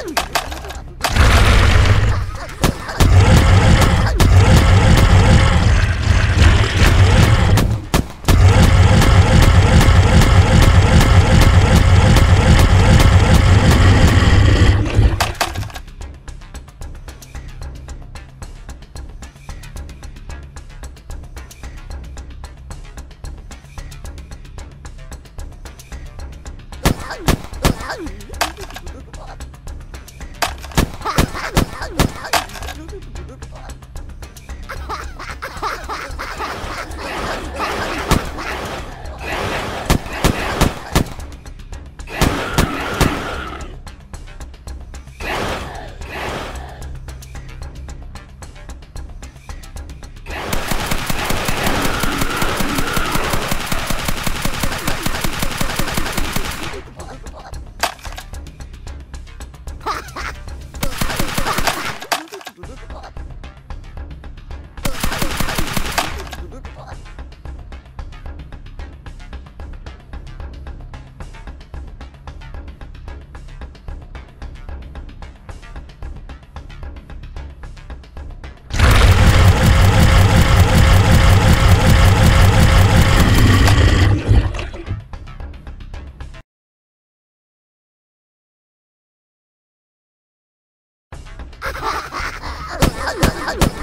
Ah!